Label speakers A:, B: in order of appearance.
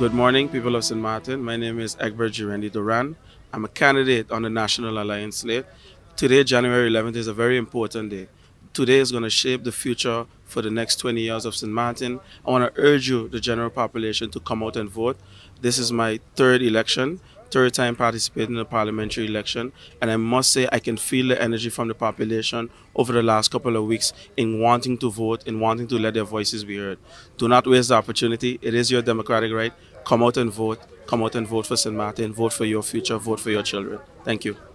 A: Good morning, people of St. Martin. My name is Egbert Jurendy Doran. I'm a candidate on the National Alliance slate. Today, January 11th, is a very important day. Today is going to shape the future for the next 20 years of St. Martin. I want to urge you, the general population, to come out and vote. This is my third election third time participating in the parliamentary election, and I must say I can feel the energy from the population over the last couple of weeks in wanting to vote, in wanting to let their voices be heard. Do not waste the opportunity. It is your democratic right. Come out and vote. Come out and vote for St. Martin. Vote for your future. Vote for your children. Thank you.